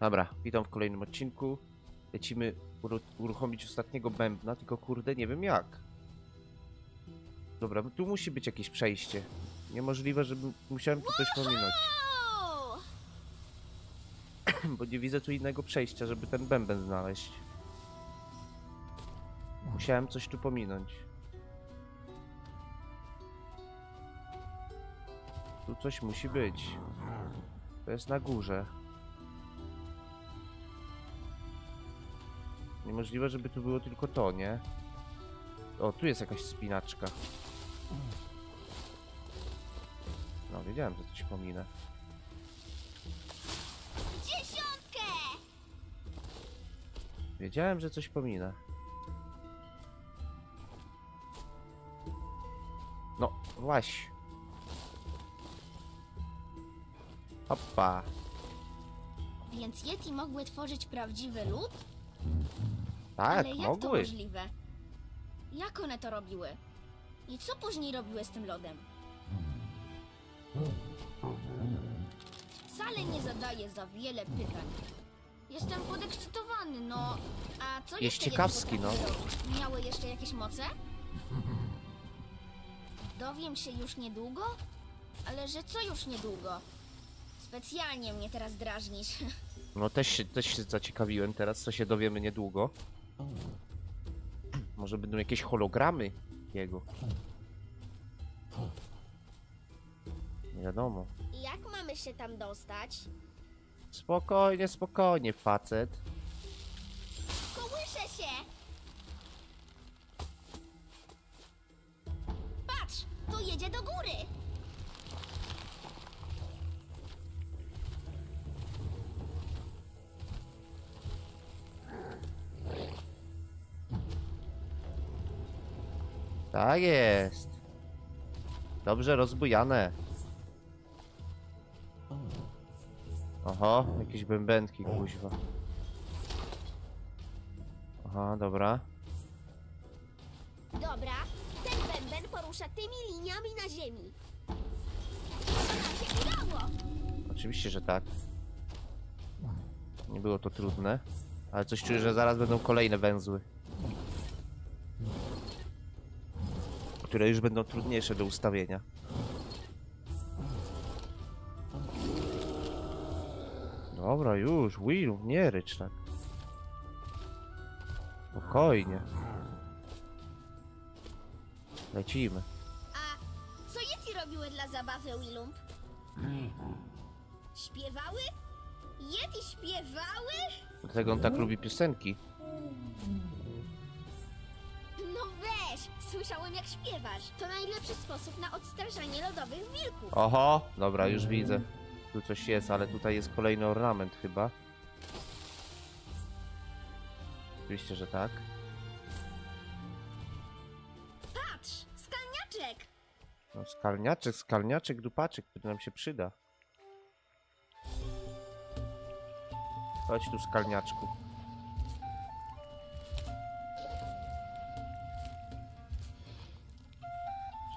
Dobra, witam w kolejnym odcinku. Lecimy uru- uruchomić ostatniego bębna, tylko kurde nie wiem jak. Dobra, tu musi być jakieś przejście. Niemożliwe, żebym musiałem tu coś pominąć, bo nie widzę tu innego przejścia, żeby ten bęben znaleźć. Musiałem coś tu pominąć. Tu coś musi być. To jest na górze. Niemożliwe, żeby tu było tylko to, nie? O, tu jest jakaś spinaczka. No, wiedziałem, że coś pominę. Dziesiątkę! Wiedziałem, że coś pominę. No, właśnie. Hoppa. Więc Yeti mogły tworzyć prawdziwy lód? Tak, Ale jak to mogły. możliwe? Jak one to robiły? I co później robiły z tym lodem? Wcale nie zadaję za wiele pytań. Jestem podekscytowany, no. A co Jest ciekawski, no. Miały jeszcze jakieś moce? Dowiem się już niedługo? Ale że co już niedługo? Specjalnie mnie teraz drażnisz. No też też się zaciekawiłem teraz, co się dowiemy niedługo. Może będą jakieś hologramy jego. Nie wiadomo. Jak mamy się tam dostać? Spokojnie, spokojnie, facet. Kołyszę się! Patrz, to jedzie do góry! Tak jest. Dobrze rozbujane. Oho, jakieś bębenki, kuźwa. Aha, dobra. Dobra, ten bęben porusza tymi liniami na ziemi. Nam się udało! Oczywiście, że tak. Nie było to trudne. Ale coś czuję, że zaraz będą kolejne węzły. Które już będą trudniejsze do ustawienia. Dobra, już, Will, nie rycz tak. Spokojnie. Lecimy. A co Yeti robiły dla zabawy, Willump? Śpiewały? Yeti śpiewały? Dlatego on tak lubi piosenki. Słyszałem jak śpiewasz. To najlepszy sposób na odstraszanie lodowych wilków. Oho, dobra, już widzę. Tu coś jest, ale tutaj jest kolejny ornament chyba. Oczywiście, że tak. Patrz, skalniaczek! No, skalniaczek, skalniaczek, dupaczek, który nam się przyda. Chodź tu, skalniaczku.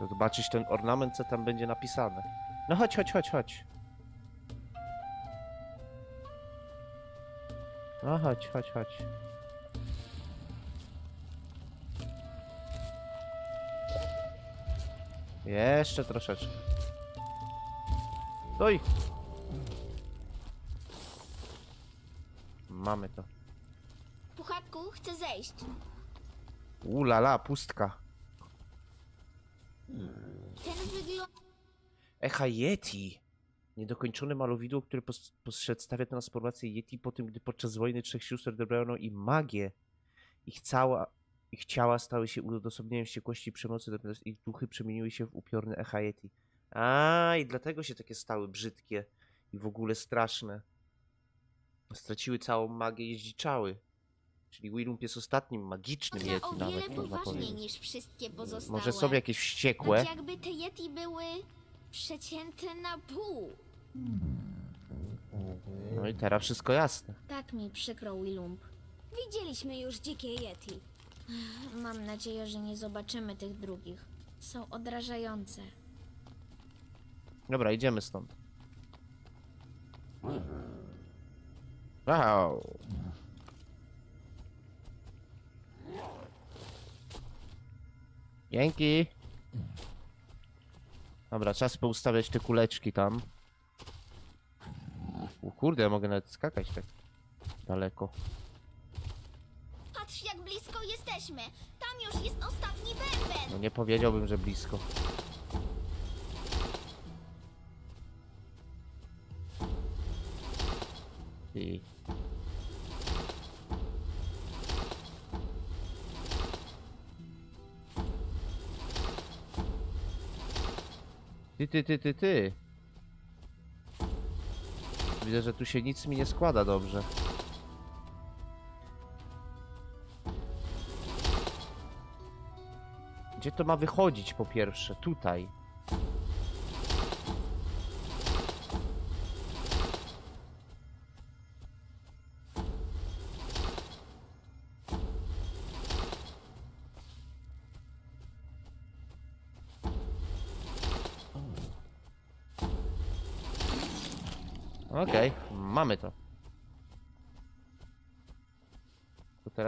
Chcę zobaczyć ten ornament, co tam będzie napisane. No chodź, chodź, chodź, chodź. No chodź, chodź, chodź. Jeszcze troszeczkę. Stój! Mamy to. Puchatku, chcę zejść. Ulala, pustka. Ten wygląda... Echa Yeti. Niedokończone malowidło, które przedstawia transformację Yeti po tym, gdy podczas wojny trzech sióstr odebrano im magię. Ich cała, ich ciała stały się uodosobnieniem wściekłości i przemocy, natomiast ich duchy przemieniły się w upiorne echa Yeti. A, i dlatego się takie stały brzydkie i w ogóle straszne. Straciły całą magię i zdziczały. Czyli Willump jest ostatnim magicznym Yeti o wiele nawet, można powiedzieć. niż wszystkie pozostałe. Może sobie jakieś wściekłe. Tak jakby te Yeti były przecięte na pół. No i teraz wszystko jasne. Tak mi przykro, Willump. Widzieliśmy już dzikie Yeti. Mam nadzieję, że nie zobaczymy tych drugich. Są odrażające. Dobra, idziemy stąd. Wow. Dzięki. Dobra, czas poustawiać te kuleczki tam. U kurde, ja mogę nawet skakać tak daleko. Patrz, jak blisko jesteśmy. Tam już jest ostatni bęben. No nie powiedziałbym, że blisko. Ty. Ty, ty, ty, ty, ty. Widzę, że tu się nic mi nie składa dobrze. Gdzie to ma wychodzić po pierwsze? Tutaj.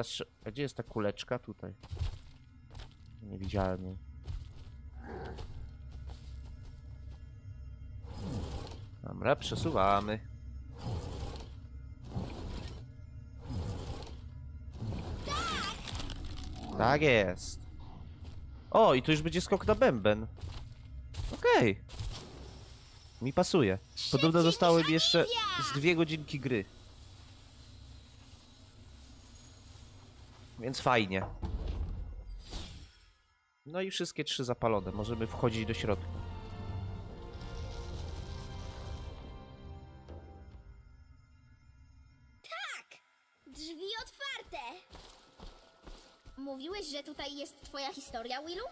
Teraz... A gdzie jest ta kuleczka? Tutaj. Nie widziałem jej. Dobra, przesuwamy. Tak jest. O, i to już będzie skok na bęben. Okej. Mi pasuje. Podobno zostały jeszcze z dwie godzinki gry. Więc fajnie. No i wszystkie trzy zapalone. Możemy wchodzić do środka. Drzwi otwarte. Mówiłeś, że tutaj jest twoja historia, Willu?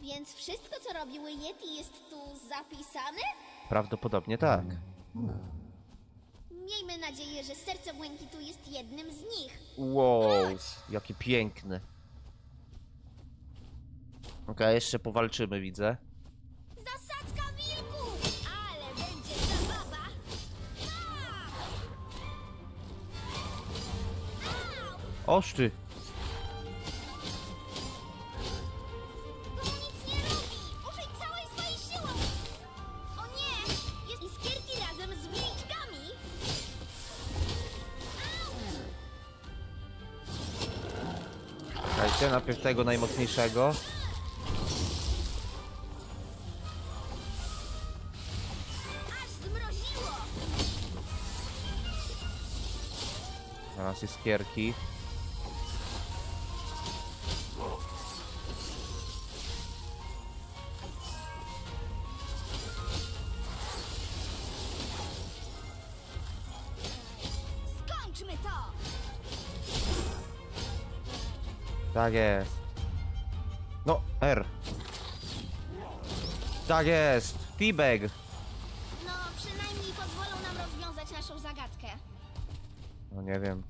Więc wszystko, co robiły Yeti, jest tu zapisane? Prawdopodobnie tak. Miejmy nadzieję, że serce błękitu jest jednym z nich. Wow, jaki piękny. Okej, jeszcze powalczymy, widzę. Zasadzka wilków! Ale będzie zabawa! Oż ty! Najpierw tego najmocniejszego. Teraz jest kierki. Tak jest. No, R. Tak jest. T-bag. No, przynajmniej pozwolą nam rozwiązać naszą zagadkę. No nie wiem.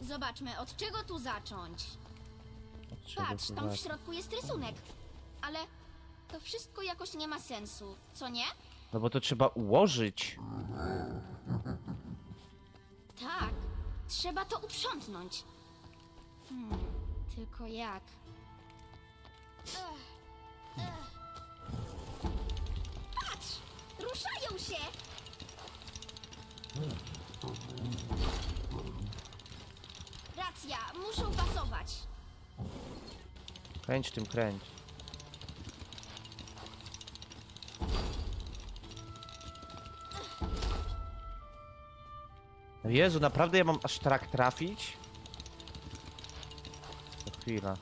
Zobaczmy, od czego tu zacząć. od czego Patrz, tu tam w zacząć. środku jest rysunek. Ale to wszystko jakoś nie ma sensu, co nie? No bo to trzeba ułożyć. Tak, trzeba to uprzątnąć. Hmm, tylko jak? Patrz! Ruszają się! Racja, muszą pasować. Kręć tym, kręć. Jezu, naprawdę ja mam aż tak trafić? Chwila.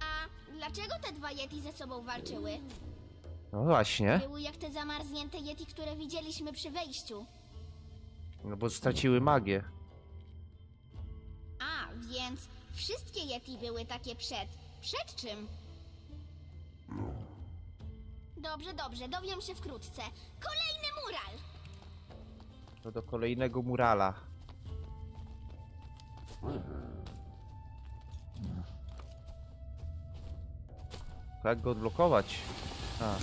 A dlaczego te dwa Yeti ze sobą walczyły? No właśnie. Były jak te zamarznięte Yeti, które widzieliśmy przy wejściu. No bo straciły magię. A, więc wszystkie Yeti były takie przed. Przed czym? Dobrze, dobrze, dowiem się wkrótce. Kolejny mural! To do kolejnego murala. Jak go odblokować? A.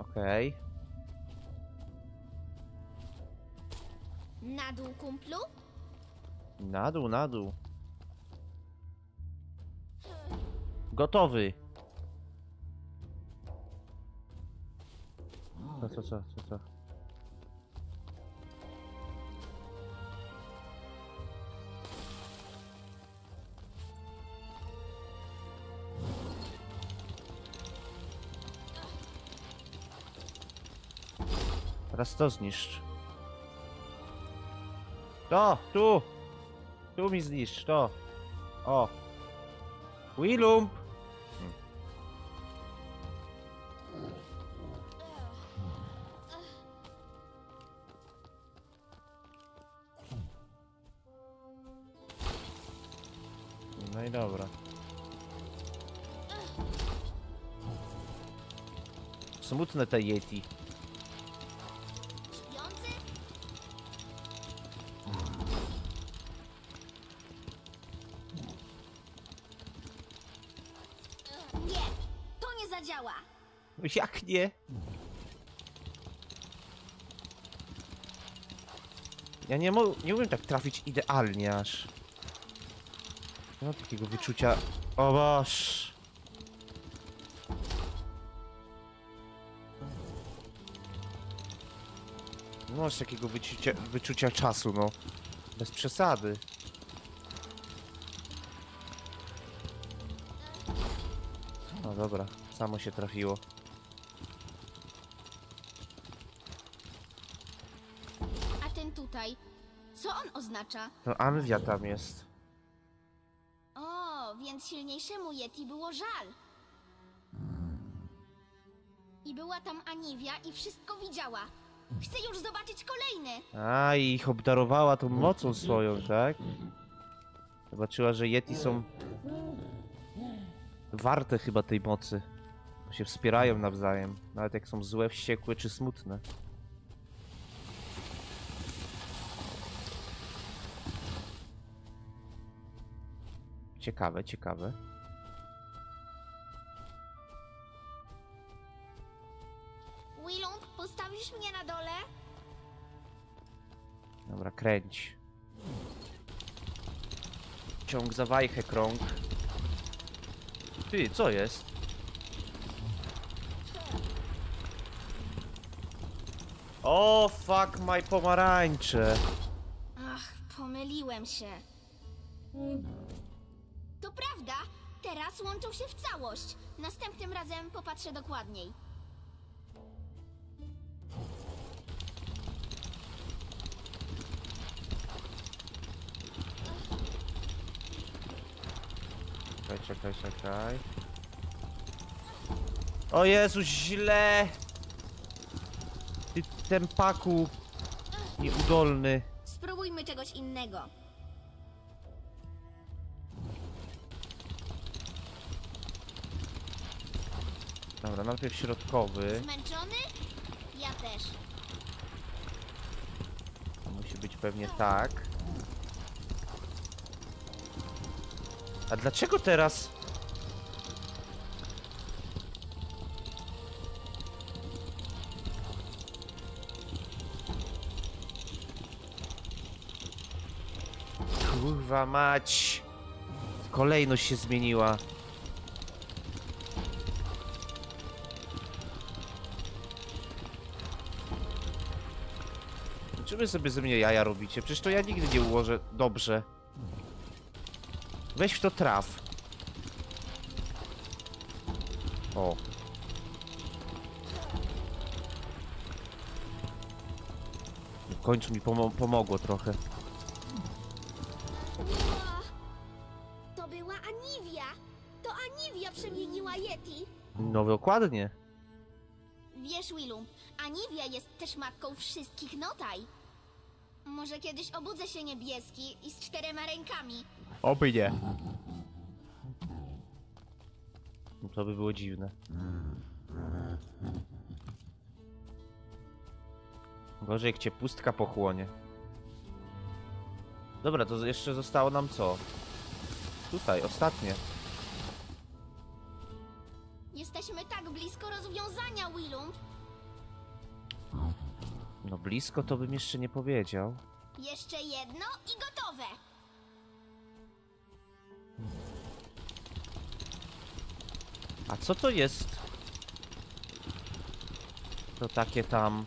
Okej. Okay. Na dół, kumplu? Na dół, na dół. Gotowy. Co, co, co, co, co? Teraz to zniszcz. To, tu! Tu mi zniszcz, to. O. Willump! Smutne te Yeti. Nie, to nie zadziała. Jak nie? Ja nie, nie umiem tak trafić idealnie aż. Nie mam takiego wyczucia. O boż. Masz takiego wyczucia, wyczucia czasu, no. Bez przesady. No dobra, samo się trafiło. A ten tutaj, co on oznacza? No Anwia tam jest. O, więc silniejszemu Yeti było żal. I była tam Aniwia i wszystko widziała. Chcę już zobaczyć kolejny. A, i ich obdarowała tą mocą swoją, tak? Zobaczyła, że Yeti są warte chyba tej mocy. Bo się wspierają nawzajem, nawet jak są złe, wściekłe czy smutne. Ciekawe, ciekawe. Dobra, kręć. Ciąg za wajchę, krąg. Ty, co jest? O, fuck my pomarańcze. Ach, pomyliłem się. To prawda, teraz łączą się w całość. Następnym razem popatrzę dokładniej. Czekaj, czekaj, czekaj. O Jezu, źle! Ty tempaku nieudolny. Spróbujmy czegoś innego. Dobra, najpierw środkowy. Zmęczony? Ja też. To musi być pewnie tak. A dlaczego teraz? Kurwa mać! Kolejność się zmieniła. Czy wy sobie ze mnie jaja robicie? Przecież to ja nigdy nie ułożę dobrze. Weź w to traf. O. W końcu mi pomo pomogło trochę. To była Aniwia! To Aniwia przemieniła Yeti! No dokładnie. Wiesz, Willum, Aniwia jest też matką wszystkich notaj. Może kiedyś obudzę się niebieski i z czterema rękami. Oby nie. No To by było dziwne. Gorzej jak cię pustka pochłonie. Dobra, to jeszcze zostało nam co? Tutaj, ostatnie. tak blisko rozwiązania, Willump. No blisko to bym jeszcze nie powiedział. Jeszcze jedno i gotowe. A co to jest? To takie tam...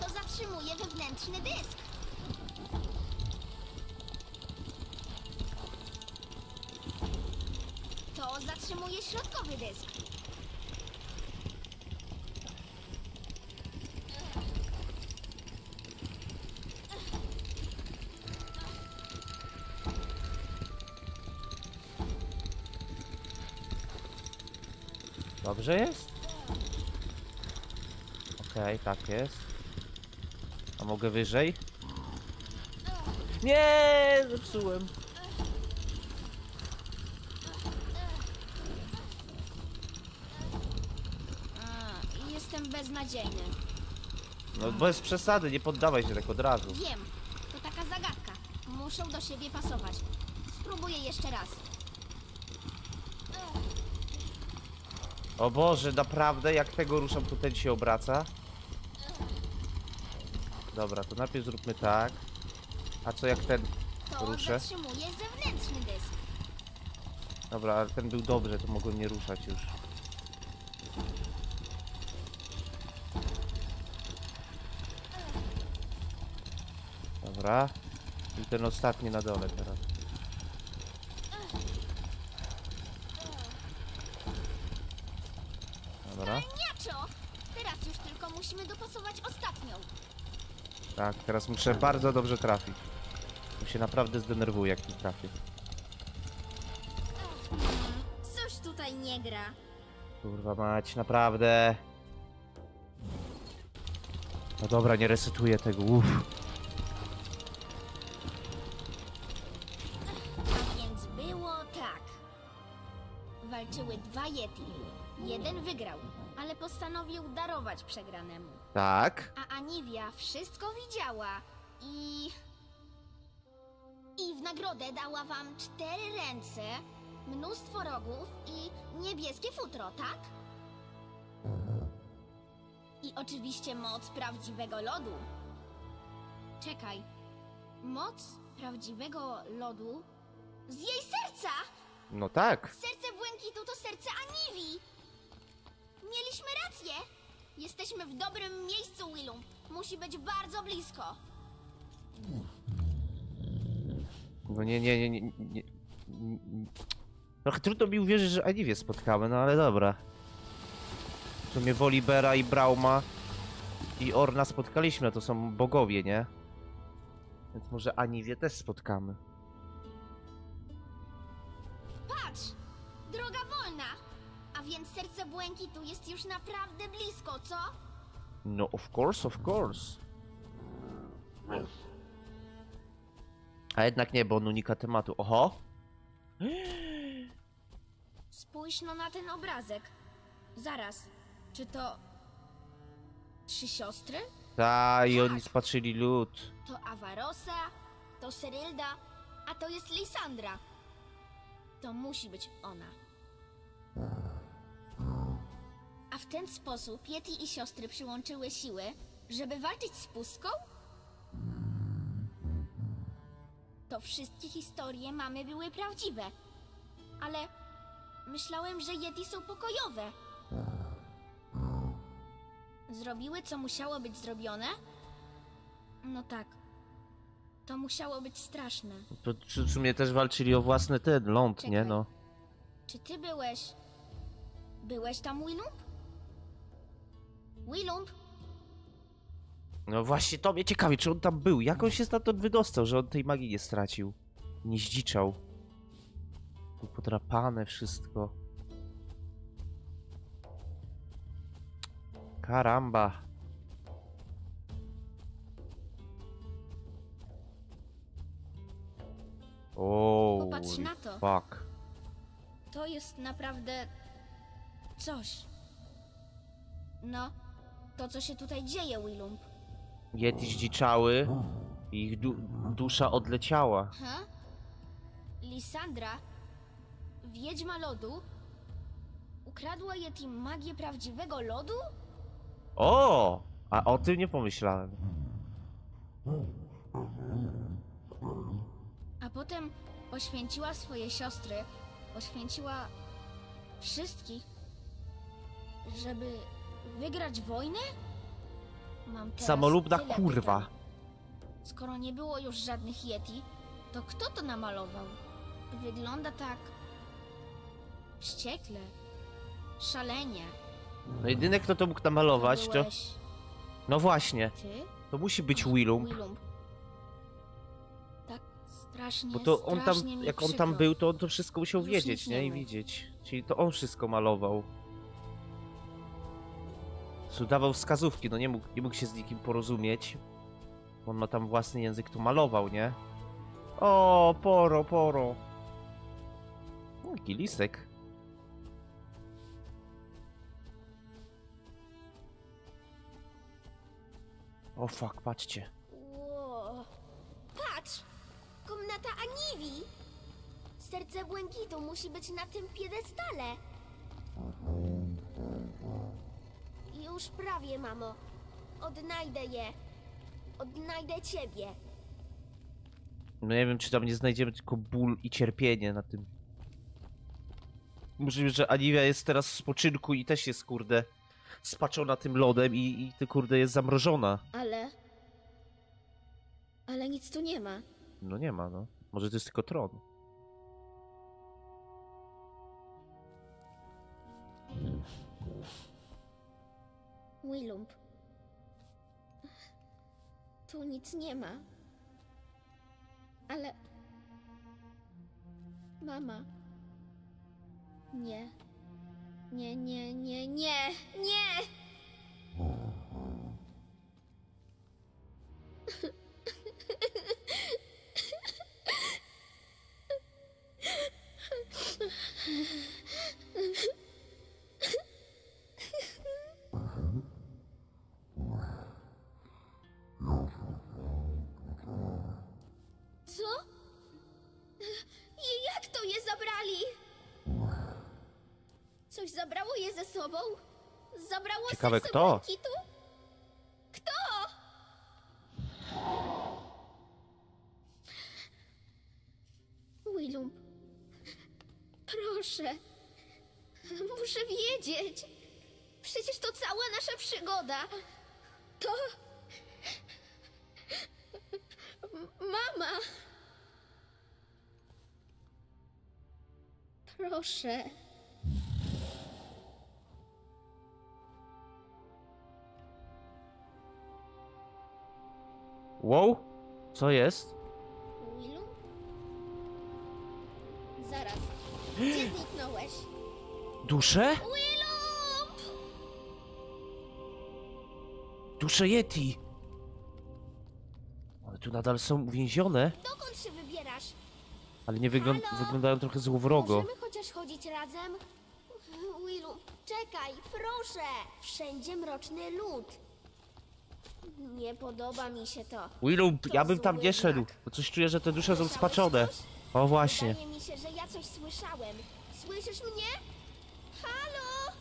To zatrzymuje wewnętrzny dysk. To zatrzymuje środkowy dysk. Dobrze jest? Okej, tak jest. A mogę wyżej? Nie, zepsułem. A, jestem beznadziejny. No bez przesady, nie poddawaj się tak od razu. Wiem, to taka zagadka. Muszą do siebie pasować. Spróbuję jeszcze raz. O Boże, naprawdę, jak tego ruszam, to ten się obraca? Dobra, to najpierw zróbmy tak. A co jak ten... To Ruszę. zatrzymuje zewnętrzny dysk. Dobra, ale ten był dobrze, to mogłem nie ruszać już. Dobra. I ten ostatni na dole teraz. Dobra. Niaczo! Teraz już tylko musimy dopasować ostatnią. Tak, teraz muszę bardzo dobrze trafić. Bo się naprawdę zdenerwuję, jak nie trafię. Coś tutaj nie gra. Kurwa mać, naprawdę. No dobra, nie resetuję tego, uff. A więc było tak. Walczyły dwa Yeti. Jeden wygrał, ale postanowił darować przegranemu. Tak. A Aniwia wszystko i... I w nagrodę dała wam cztery ręce, mnóstwo rogów i niebieskie futro, tak? I oczywiście moc prawdziwego lodu. Czekaj. Moc prawdziwego lodu? Z jej serca! No tak. Serce błękitu to serce Aniwi! Mieliśmy rację! Jesteśmy w dobrym miejscu, Willum. Musi być bardzo blisko. No nie, nie, nie, nie, nie, nie. Trochę trudno mi uwierzyć, że Aniwie spotkamy, no ale dobra. W sumie Wolibera i Brauma i Orna spotkaliśmy, to są bogowie, nie? Więc może Aniwie też spotkamy. Patrz! Droga wolna! A więc serce błękitu jest już naprawdę blisko, co? No, of course, of course. A jednak nie, bo on unika tematu. Oho! Spójrz no na ten obrazek. Zaraz. Czy to... Trzy siostry? Ta, i Tak. oni spatrzyli lód. To Avarosa, to Serylda, a to jest Lisandra. To musi być ona. A w ten sposób Yeti i siostry przyłączyły siły, żeby walczyć z pustką? To wszystkie historie mamy były prawdziwe. Ale myślałem, że Yeti są pokojowe. Zrobiły, co musiało być zrobione? No tak. To musiało być straszne. To w sumie też walczyli o własny ten ląd, nie Czekaj. no. Czy ty byłeś. Byłeś tam, Willump? Willump? No właśnie to mnie ciekawi, czy on tam był. Jak on się stamtąd wydostał, że on tej magii nie stracił? Nie zdziczał. Był podrapane wszystko. Karamba. O, Popatrz na to. Fuck. To jest naprawdę. coś. No, to co się tutaj dzieje, Willump. Yeti zdziczały. I ich du dusza odleciała. Ha? Lisandra, wiedźma lodu, ukradła Yeti magię prawdziwego lodu? O! A o tym nie pomyślałem. A potem poświęciła swoje siostry, poświęciła wszystkich, żeby wygrać wojnę? Mam teraz Samolubna tyle kurwa. pytań. Skoro nie było już żadnych Yeti, to kto to namalował? Wygląda tak wściekle, szalenie. No jedyny kto to mógł namalować to... byłeś No właśnie, ty? to musi być Willump. Willump. Tak strasznie, Bo to on tam, jak on tam był, to on to wszystko musiał wiedzieć, nie? I widzieć. Czyli to on wszystko malował. Co dawał wskazówki, no nie mógł, nie mógł się z nikim porozumieć. On ma tam własny język, to malował, nie? O, poro, poro. O, Jaki lisek. O fuck, patrzcie. Patrz! Komnata Aniwi! Serce błękitu musi być na tym piedestale. Już prawie, mamo. Odnajdę je. Odnajdę ciebie. No nie wiem, czy tam nie znajdziemy tylko ból i cierpienie na tym. Możliwe, że Aniwia jest teraz w spoczynku i też jest, kurde, spaczona tym lodem i, i ty, kurde, jest zamrożona. Ale... Ale nic tu nie ma. No nie ma, no. Może to jest tylko tron. Willump. Tu nic nie ma. Ale. Mama. Nie. Nie, nie, nie, nie, nie! ze sobą? Zabrało Ciekawe, kto? Błękitu? Kto? Willum, proszę. Muszę wiedzieć. Przecież to cała nasza przygoda. To... Mama! Proszę. Wow? Co jest? Willu? Zaraz. Gdzie zniknąłeś? Dusze? Willump! Dusze Yeti! One tu nadal są uwięzione, Dokąd się wybierasz? ale nie wyglą Halo? wyglądają trochę złowrogo. Możemy chociaż chodzić razem? Willump, czekaj, proszę! Wszędzie mroczny lód. Nie podoba mi się to. Willump, To ja bym tam zły nie szedł, znak. bo coś czuję, że te dusze są Słyszałeś spaczone. coś? O właśnie. Wydaje mi się, że ja coś słyszałem. Słyszysz mnie? Halo?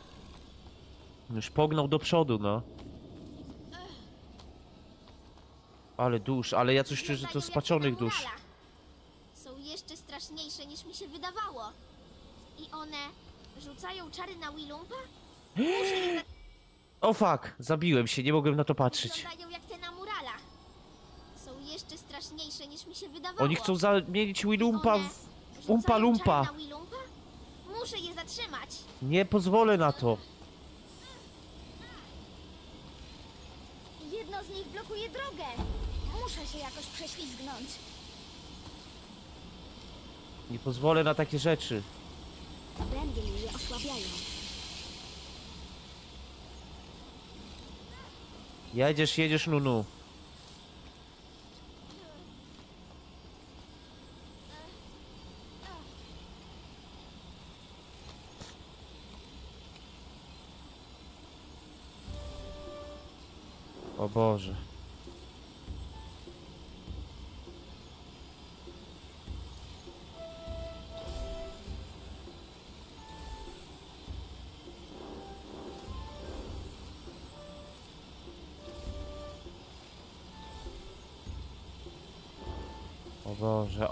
Już pognał do przodu, no. Ale dusz, ale ja coś czuję, że to jak spaczonych na dusz. muralach. Są jeszcze straszniejsze niż mi się wydawało. I one rzucają czary na Willumpa? O fuck, zabiłem się, nie mogłem na to patrzeć. Wyglądają jak te na muralach. Są jeszcze straszniejsze niż mi się wydawało. Oni chcą zamienić Willumpa One w rzucają Umpa Lumpa. czary na Willumpa? Muszę je zatrzymać. Nie pozwolę na to. Jedno z nich blokuje drogę. Muszę się jakoś prześlizgnąć. Nie pozwolę na takie rzeczy. Osłabiają. Jedziesz, jedziesz, Nunu. O Boże.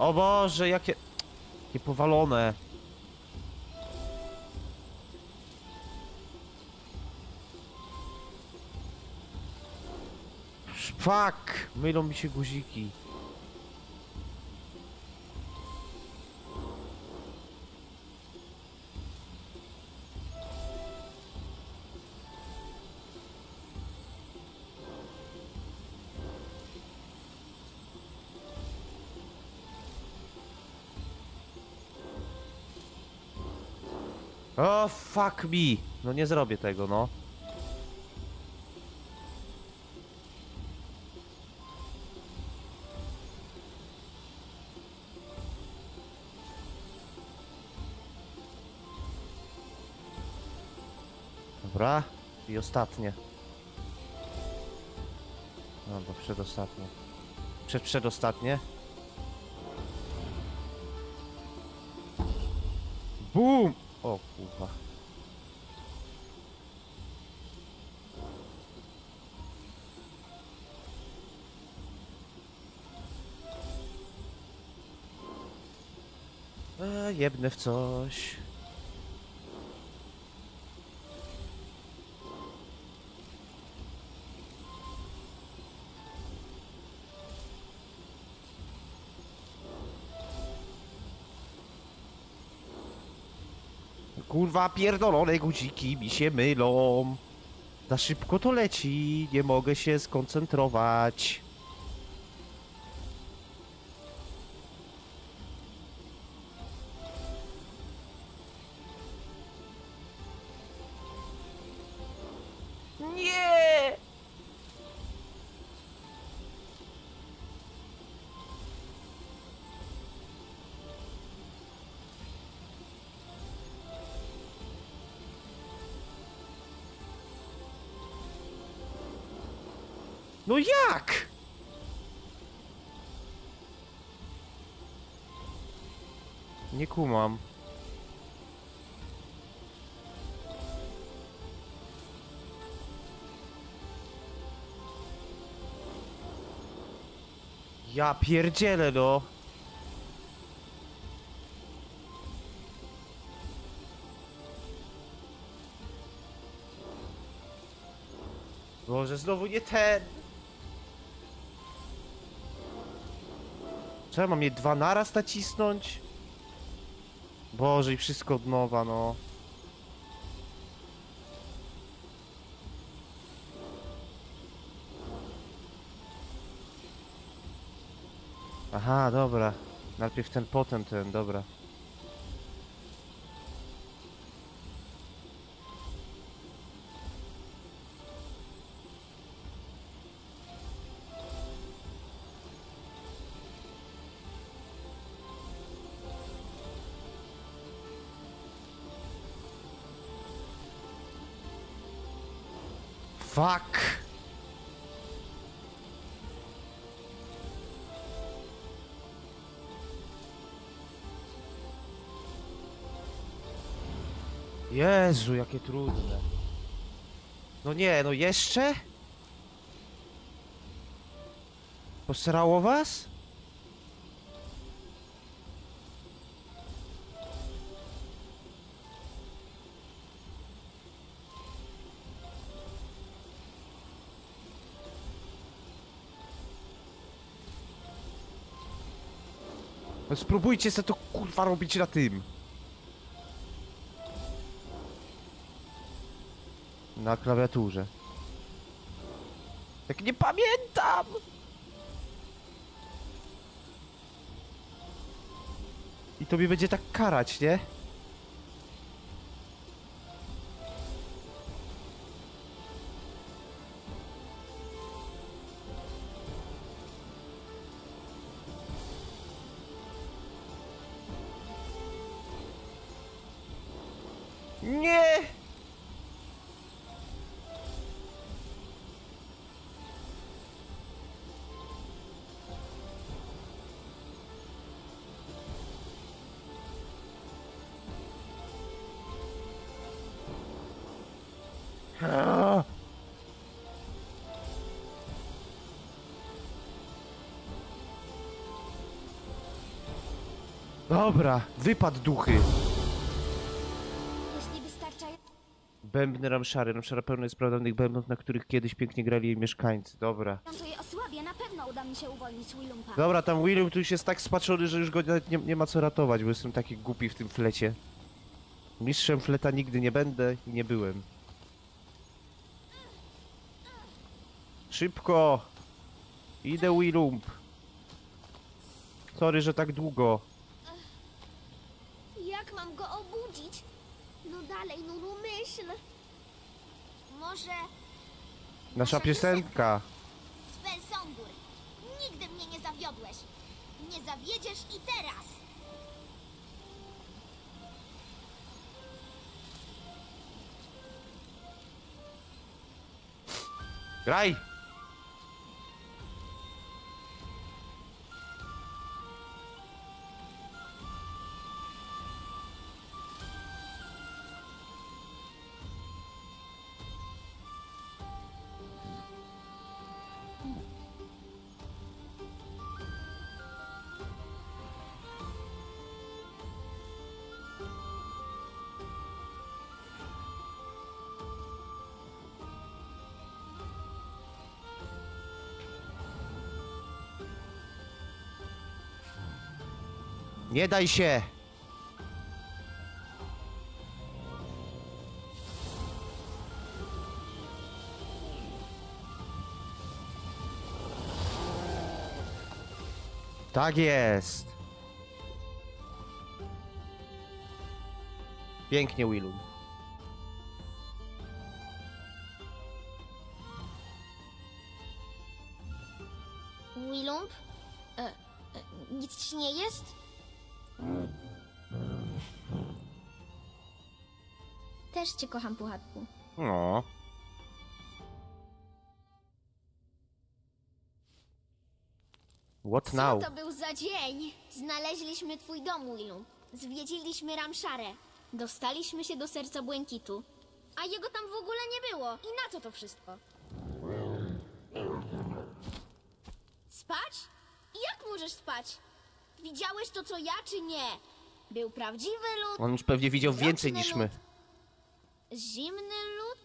O Boże, jakie... Jakie powalone. Fuck! Mylą mi się guziki. O, fuck me! No nie zrobię tego, no. Dobra, i ostatnie. Dobra, przedostatnie. Przed przedostatnie. Boom! Jebnę w coś. Kurwa, pierdolone guziki mi się mylą. Za szybko to leci, nie mogę się skoncentrować. No jak? Nie kumam. Ja pierdzielę no. Boże, znowu nie ten. Co ja mam je dwa naraz nacisnąć? Boże, i wszystko od nowa, no. Aha, dobra. Najpierw ten, potem ten, dobra. Jezu, jakie trudne. No nie, no jeszcze? Posrało was? No spróbujcie se to kurwa robić na tym. Na klawiaturze. Jak nie pamiętam! I to mi będzie tak karać, nie? Dobra, wypad duchy. Jeśli. Bębny Ramszary. Ramszara pełno jest pradawnych bębnów, na których kiedyś pięknie grali jej mieszkańcy. Dobra. to je osłabię, na pewno uda mi się uwolnić Willumpa. Dobra, tam William tu już jest tak spatrzony, że już go nawet nie, nie ma co ratować, bo jestem taki głupi w tym flecie. Mistrzem fleta nigdy nie będę i nie byłem. Szybko! Idę Willump. Sorry, że tak długo. Mam go obudzić? No dalej, Nunu, myśl. Może Nasza piosenka. Spelsongur. Nigdy mnie nie zawiodłeś. Nie zawiedziesz i teraz. Graj! Nie daj się! Tak jest! Pięknie, Willu. Willump? E, e, nic ci nie jest? Też cię kocham, puchatku. No. What Co now? to był za dzień? Znaleźliśmy twój dom, Willump. Zwiedziliśmy Ramszarę. Dostaliśmy się do serca Błękitu. A jego tam w ogóle nie było. I na co to wszystko? Spać? Jak możesz spać? Widziałeś to, co ja, czy nie? Był prawdziwy lód, On już pewnie widział więcej niż my. Zimny lód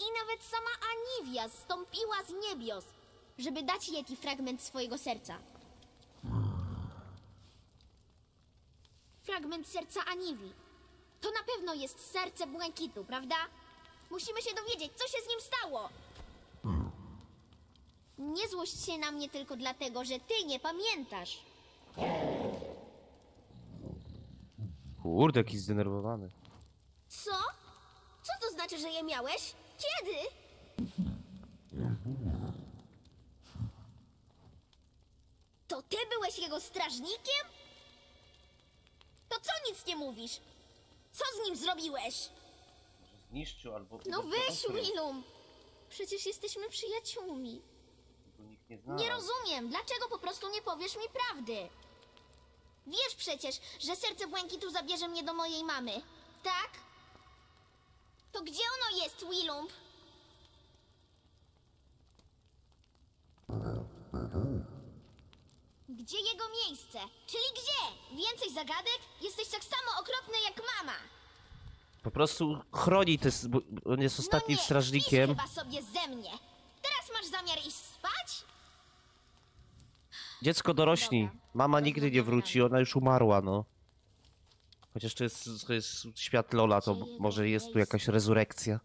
i nawet sama Aniwia zstąpiła z niebios, żeby dać Yeti fragment swojego serca. Fragment serca Aniwi. To na pewno jest serce Błękitu, prawda? Musimy się dowiedzieć, co się z nim stało. Nie złość się na mnie tylko dlatego, że ty nie pamiętasz. Kurde, jaki zdenerwowany. Co? Znaczy, że je miałeś? Kiedy? To ty byłeś jego strażnikiem? To co nic nie mówisz? Co z nim zrobiłeś? Zniszczył albo... No weź, Willum. Przecież jesteśmy przyjaciółmi. Nikt nie, Nie rozumiem, dlaczego po prostu nie powiesz mi prawdy? Wiesz przecież, że serce błękitu zabierze mnie do mojej mamy, tak? To gdzie ono jest, Willump? Gdzie jego miejsce? Czyli gdzie? Więcej zagadek? Jesteś tak samo okropny jak mama. Po prostu chroni te... s- bo On jest ostatnim no nie, strażnikiem. chyba sobie ze mnie. Teraz masz zamiar iść spać? Dziecko dorośni. Dobra. Mama nigdy nie wróci, ona już umarła, no. Chociaż to jest, to jest świat Lola, to może jest tu jakaś rezurekcja.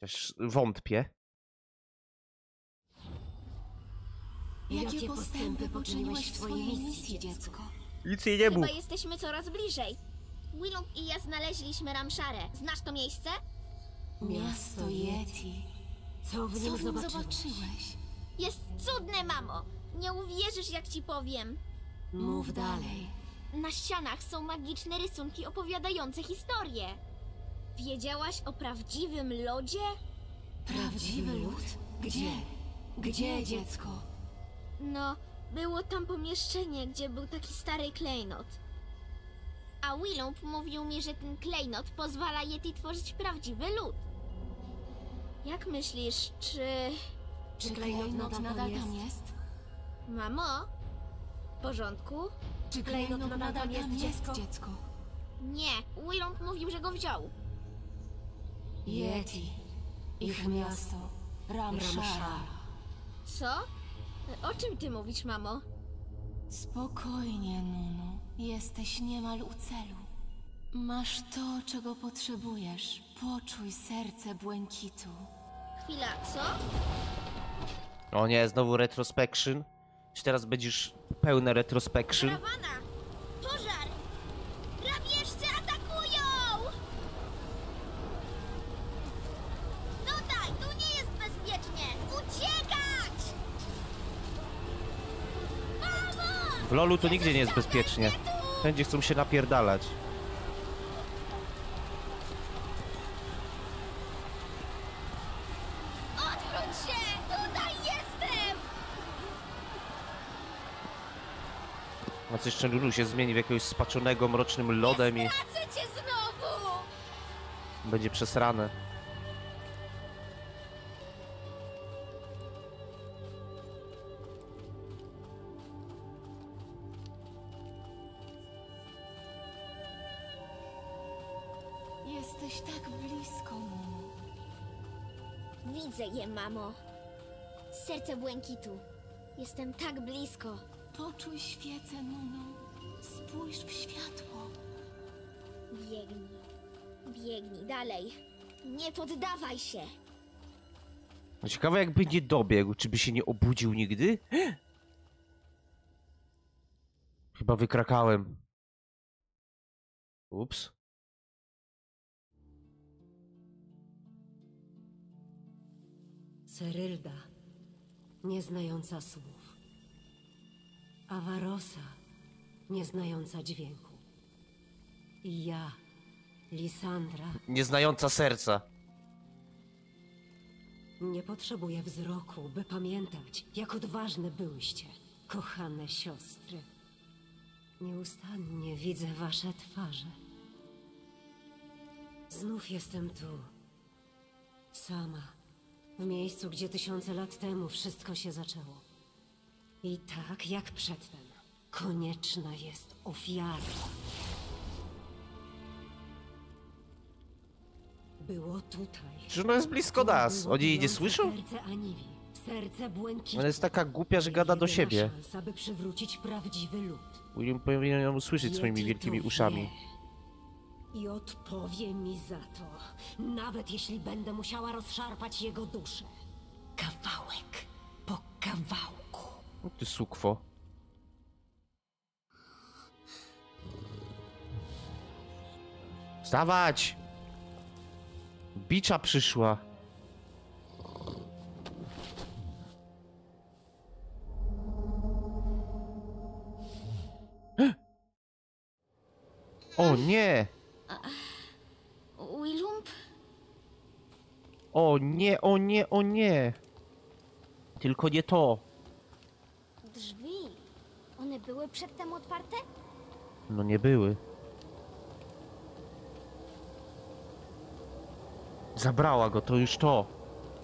Chociaż wątpię. Jakie postępy poczyniłeś w swojej misji, dziecko? Nic jej nie mów. Chyba jesteśmy coraz bliżej. Willump i ja znaleźliśmy Ramszarę. Znasz to miejsce? Miasto Yeti. Co w nim, Co w nim zobaczyłeś? zobaczyłeś? Jest cudne, mamo. Nie uwierzysz, jak ci powiem. Mów dalej. Na ścianach są magiczne rysunki opowiadające historię. Wiedziałaś o prawdziwym lodzie? Prawdziwy lud? Gdzie? Gdzie, dziecko? No, było tam pomieszczenie, gdzie był taki stary klejnot. A Willump mówił mi, że ten klejnot pozwala Yeti tworzyć prawdziwy lód. Jak myślisz, czy Czy klejnot nadal tam jest? Mamo? W porządku? Czy klejnot nadal jest dziecko? dziecko. Nie, Willump mówił, że go wziął. Yeti. Ich miasto. Ramshara. Co? O czym ty mówisz, mamo? Spokojnie, Nunu. Jesteś niemal u celu. Masz to, czego potrzebujesz. Poczuj serce błękitu. Chwila, co? O nie, znowu retrospection. Czy teraz będziesz pełne retrospection? Karawana! Pożar! Grabieżcy atakują! Tutaj, tu nie jest bezpiecznie! Uciekać! Mamo! W lolu to nigdzie nie jest bezpiecznie. Wszędzie chcą się napierdalać. Co jeszcze Lulu się zmieni w jakiegoś spaczonego mrocznym lodem i cię znowu! będzie przesrane. Jesteś tak blisko, Nunu. Widzę je, mamo. Serce błękitu. Jestem tak blisko. Poczuj świecę, Nunu. Spójrz w światło. Biegnij. Biegnij dalej. Nie poddawaj się. No Ciekawe jakby nie dobiegł, czy by się nie obudził nigdy? Chyba wykrakałem. Ups. Cerylda, nieznająca słów. Awarosa, nieznająca dźwięku. I ja, Lisandra, Nieznająca serca. nie potrzebuję wzroku, by pamiętać, jak odważne byłyście, kochane siostry. Nieustannie widzę wasze twarze. Znów jestem tu, sama, w miejscu, gdzie tysiące lat temu wszystko się zaczęło. I tak jak przedtem, konieczna jest ofiara. Było tutaj. Czy ona jest blisko nas? Oni jej nie słyszą? Serce Aniwi, serce. Ona jest taka głupia, że gada do siebie. Szansa, by przywrócić prawdziwy lud. William powinien ją usłyszeć swoimi wielkimi uszami. I odpowie mi za to, nawet jeśli będę musiała rozszarpać jego duszę. Kawałek po kawałku. O, Ty sukwo. Wstawać! Bicza przyszła. O nie! Willump? O nie, o nie, o nie! Tylko nie to. Były przedtem otwarte? No nie były. Zabrała go, to już to.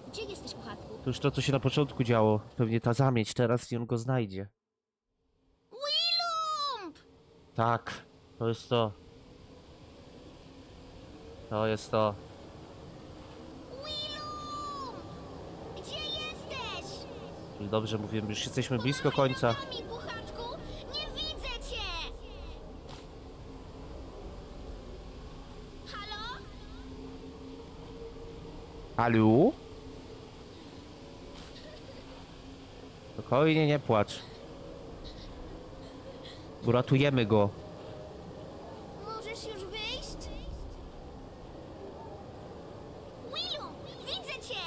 Gdzie jesteś, kochatku? To już to, co się na początku działo. Pewnie ta zamieć teraz i on go znajdzie. Willump! Tak, to jest to. To jest to. Willump! Gdzie jesteś? Dobrze mówiłem, już jesteśmy blisko końca nogami, kuchatku! Nie widzę cię! Halo? Alu? Spokojnie, nie płacz. Uratujemy go. Możesz już wyjść? Willump! Widzę cię!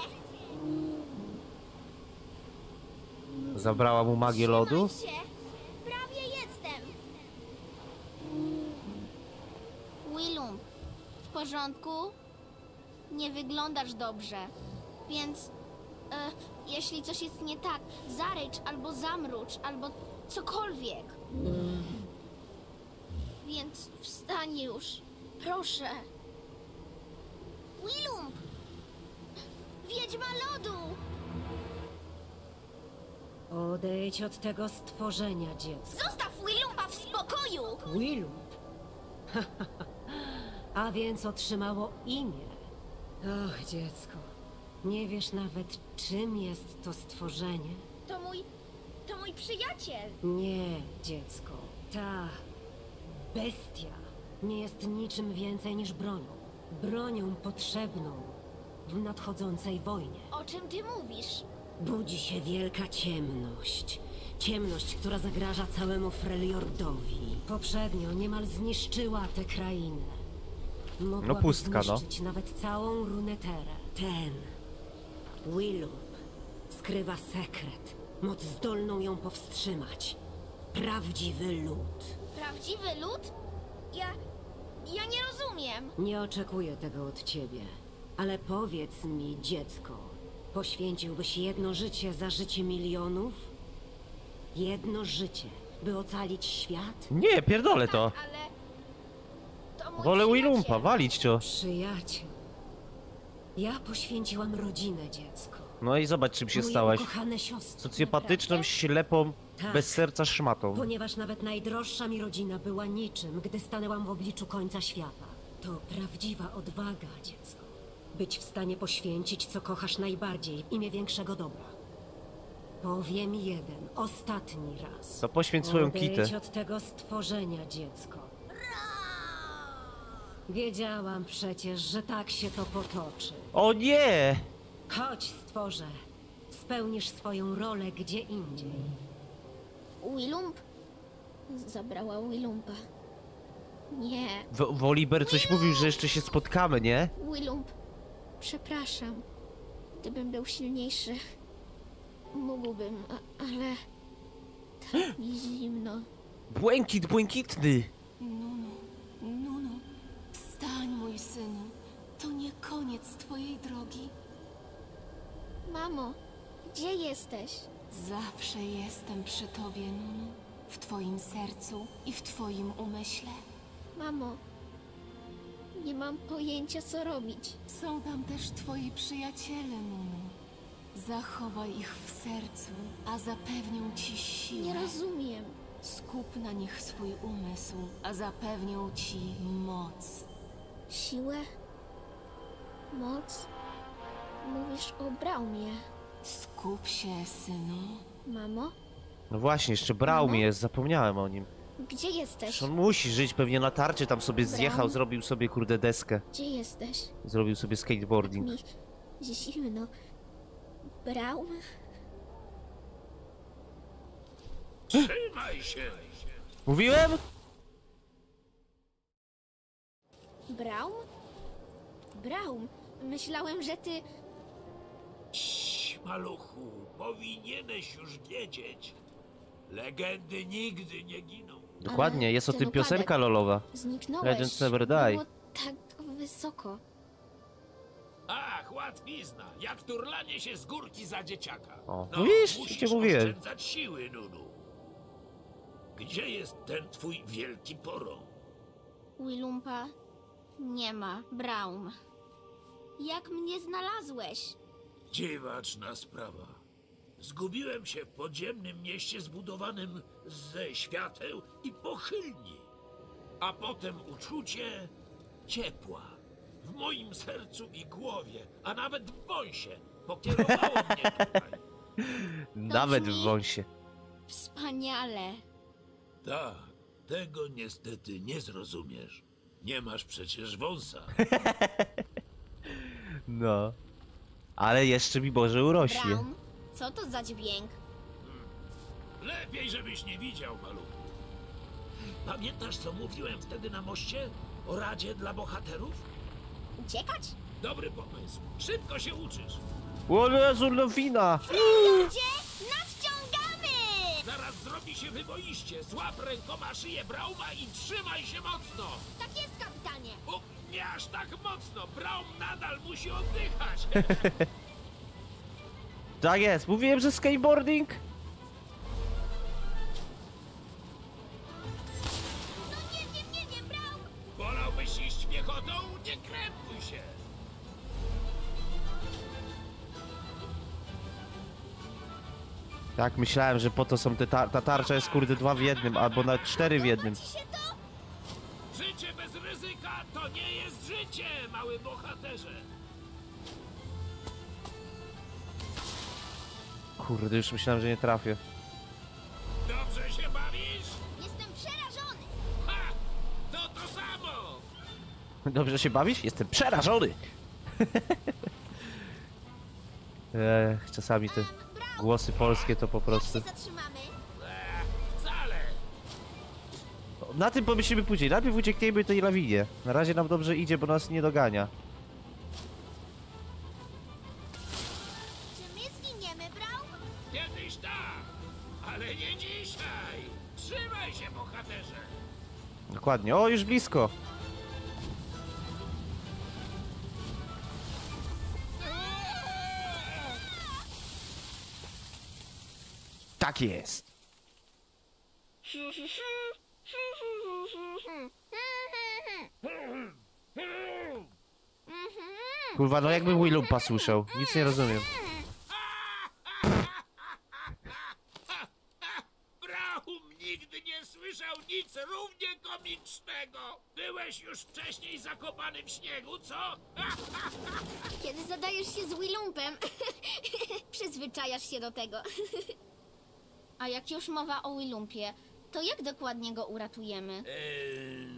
Zabrała mu magię lodu. Trzymaj się. Dobrze. Więc e, jeśli coś jest nie tak, zarycz albo zamrucz, albo cokolwiek. Więc wstań już. Proszę. Willum! Wiedźma lodu! Odejdź od tego stworzenia, dziecko. Zostaw Willumpa w spokoju! Willump. A więc otrzymało imię. Och, dziecko. Nie wiesz nawet, czym jest to stworzenie? To mój... to mój przyjaciel. Nie, dziecko. Ta bestia nie jest niczym więcej niż bronią. Bronią potrzebną w nadchodzącej wojnie. O czym ty mówisz? Budzi się wielka ciemność. Ciemność, która zagraża całemu Freljordowi. Poprzednio niemal zniszczyła tę krainę. Mogłaby No pustka, no. nawet całą Runeterę. Ten, Willump, skrywa sekret. Moc zdolną ją powstrzymać. Prawdziwy lud. Prawdziwy lud? Ja... ja nie rozumiem. Nie oczekuję tego od ciebie. Ale powiedz mi, dziecko, poświęciłbyś jedno życie za życie milionów? Jedno życie, by ocalić świat? Nie, pierdolę to. Tak, ale... Wolę. Willumpa, walić to. Przyjaciel. Ja poświęciłam rodzinę, dziecko. No i zobacz czym się Moje stałaś. siostry. Socjopatyczną, Naprawdę? ślepą, Tak. bez serca szmatą. Ponieważ nawet najdroższa mi rodzina była niczym, gdy stanęłam w obliczu końca świata. To prawdziwa odwaga, dziecko. Być w stanie poświęcić, co kochasz najbardziej, w imię większego dobra. Powiem jeden, ostatni raz. To poświęć swoją kitę. Od tego stworzenia, dziecko. Wiedziałam przecież, że tak się to potoczy. O nie! Chodź, stworze. Spełnisz swoją rolę gdzie indziej. Willump? Zabrała Willumpa. Nie, W- Woliber coś mówił, że jeszcze się spotkamy, nie? Willump, przepraszam. Gdybym był silniejszy, mógłbym, a, ale... Tak mi zimno. Błękit, błękitny! Nuno, Nuno, wstań, mój synu. To nie koniec twojej drogi. Mamo, gdzie jesteś? Zawsze jestem przy tobie, Nuno. W twoim sercu i w twoim umyśle. Mamo, nie mam pojęcia co robić. Są tam też twoi przyjaciele, Nuno. Zachowaj ich w sercu, a zapewnią ci siłę. Nie rozumiem. Skup na nich swój umysł, a zapewnią ci moc. Siłę? Moc? Mówisz o Braumie. Skup się, synu. Mamo, No właśnie, jeszcze Braum Mamo? jest, zapomniałem o nim. gdzie jesteś? Przecież on musi żyć pewnie na tarczy, tam sobie zjechał, Braum? zrobił sobie kurde deskę. Gdzie jesteś? Zrobił sobie skateboarding. Mi zimno. Braum? Trzymaj się! Mówiłem? Braum? Braum, myślałem, że ty... Cii, maluchu, powinieneś już wiedzieć. Legendy nigdy nie giną. Dokładnie, jest o tym piosenka lolowa. Zniknąłeś. Legends never die. Było tak wysoko. Ach, łatwizna, jak turlanie się z górki za dzieciaka. O, no, widzisz, musisz ci mówiłem. oszczędzać siły, Nunu. Gdzie jest ten twój wielki porą? Willumpa nie ma. Braum. Jak mnie znalazłeś? Dziwaczna sprawa. Zgubiłem się w podziemnym mieście zbudowanym ze świateł i pochylni. A potem uczucie ciepła w moim sercu i głowie, a nawet w wąsie pokierowało mnie tutaj. Nawet w brzmi- wąsie. Wspaniale. Tak, tego niestety nie zrozumiesz. Nie masz przecież wąsa. No. Ale jeszcze mi Boże urośnie. Braum, co to za dźwięk? Lepiej, żebyś nie widział, maluchu. Pamiętasz, co mówiłem wtedy na moście? O radzie dla bohaterów? Uciekać? Dobry pomysł. Szybko się uczysz. O Jezu! Gdzie? Nadciągamy! Zaraz zrobi się wyboiście. Złap rękoma szyję Brauma i trzymaj się mocno. Tak jest, kapitanie. O, nie aż tak mocno. Braum nadal musi oddychać. Tak jest, mówiłem, że skateboarding? Tak, myślałem, że po to są te tar ta tarcza jest kurde dwa w jednym, albo nawet cztery w jednym. Życie bez ryzyka to nie jest życie, mały bohaterze. Kurde, już myślałem, że nie trafię. Dobrze się bawisz? Jestem przerażony. Ha! To to samo! Dobrze się bawisz? Jestem przerażony! Ech, czasami Brown, głosy polskie to po prostu... się zatrzymamy? Eee, wcale. Na tym pomyślimy później. Najpierw uciekniemy tej lawinie. Na razie nam dobrze idzie, bo nas nie dogania. Czy my zginiemy, Brown? Kiedyś tak, ale nie dzisiaj. Trzymaj się, bohaterze. Dokładnie. O, już blisko. Tak jest. Kurwa, no jakby Willumpa słyszał. Nic nie rozumiem. Braum nigdy nie słyszał nic równie komicznego. Byłeś już wcześniej zakopany w śniegu, co? Kiedy zadajesz się z Willumpem, przyzwyczajasz się do tego. A jak już mowa o Willumpie, to jak dokładnie go uratujemy? Eee,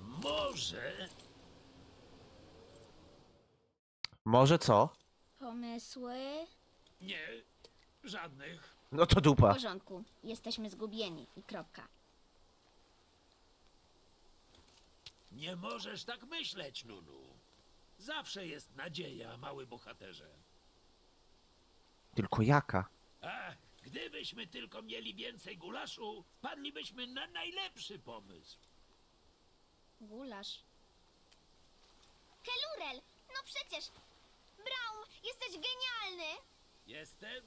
może Może co? Pomysły? nie żadnych. No to W dupa. porządku, jesteśmy zgubieni i kropka. Nie możesz tak myśleć, Nunu. Zawsze jest nadzieja, mały bohaterze. Tylko jaka? Ach, gdybyśmy tylko mieli więcej gulaszu, wpadlibyśmy na najlepszy pomysł. Gulasz. Kelurel, no przecież! Brown, jesteś genialny! Jestem?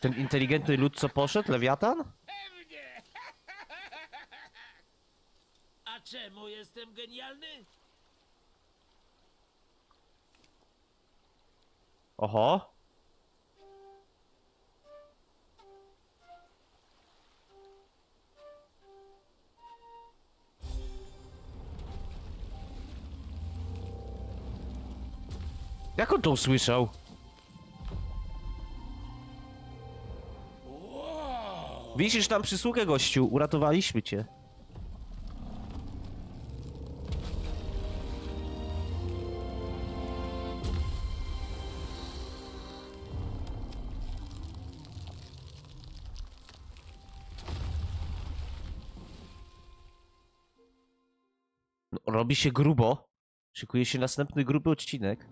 Ten inteligentny lud co poszedł? Lewiatan? Pewnie! A czemu jestem genialny? Oho. Jak on to usłyszał? Wisisz tam przysługę, gościu. Uratowaliśmy cię. No, robi się grubo. Szykuje się następny gruby odcinek.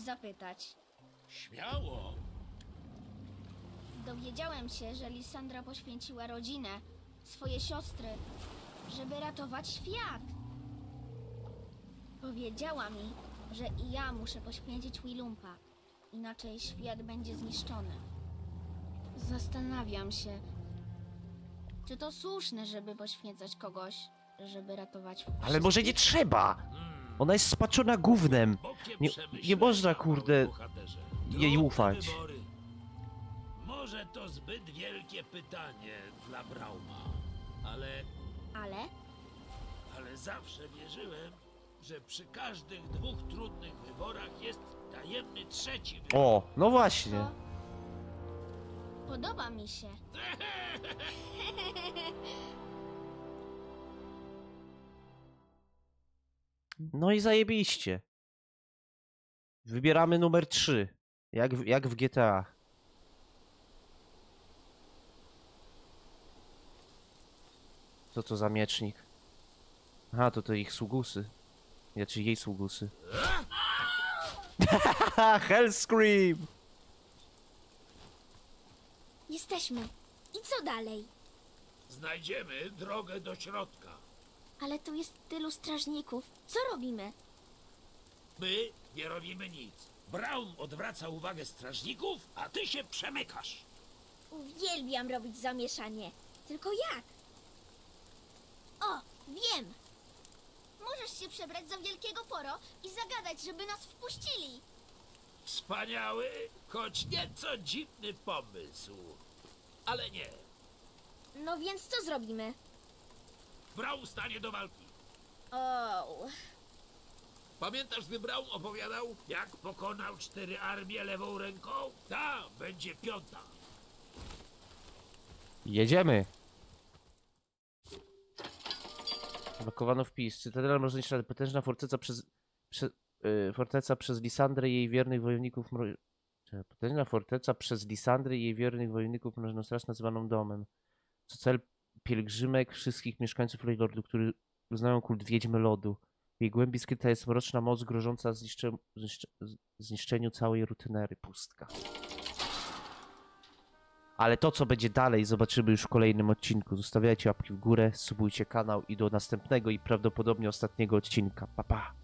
Zapytać. Śmiało. Dowiedziałem się, że Lisandra poświęciła rodzinę, swoje siostry, żeby ratować świat. Powiedziała mi, że i ja muszę poświęcić Willumpa, inaczej świat będzie zniszczony. Zastanawiam się, czy to słuszne, żeby poświęcać kogoś, żeby ratować Ale może nie trzeba! Ona jest spaczona gównem. Nie- nie można, kurde, jej ufać. Może to zbyt wielkie pytanie dla Brauma, ale, Ale ale zawsze wierzyłem, że przy każdych dwóch trudnych wyborach jest tajemny trzeci wybór. O, no właśnie. podoba mi się. No i zajebiście. Wybieramy numer 3. Jak w, jak w GTA. Co to za miecznik? Aha, to to ich sługusy. Ja, czy jej sługusy. Hellscream! Jesteśmy. I co dalej? Znajdziemy drogę do środka. Ale tu jest tylu strażników. Co robimy? My nie robimy nic. Braum odwraca uwagę strażników, a ty się przemykasz. Uwielbiam robić zamieszanie. Tylko jak? O, wiem! Możesz się przebrać za wielkiego poro i zagadać, żeby nas wpuścili. Wspaniały, choć nieco dziwny pomysł. Ale nie. No więc co zrobimy? Braum stanie do walki. O, Pamiętasz, gdy Braum opowiadał, jak pokonał cztery armie lewą ręką? Ta będzie piąta. Jedziemy! Blokowano wpis. Cytadela może zniszczyć radę. Potężna forteca przez... Prze, y, forteca przez Lisandrę i jej wiernych wojowników... Mro... Potężna forteca przez Lisandrę i jej wiernych wojowników mroźnostraż nazywaną domem. Co cel pielgrzymek wszystkich mieszkańców Lordu, którzy uznają kult Wiedźmy Lodu. W jej głębi skryta jest mroczna moc grożąca zniszcze, zniszcze, zniszczeniu całej rutynery. Pustka. Ale to, co będzie dalej, zobaczymy już w kolejnym odcinku. Zostawiajcie łapki w górę, subujcie kanał i do następnego i prawdopodobnie ostatniego odcinka. Pa, pa!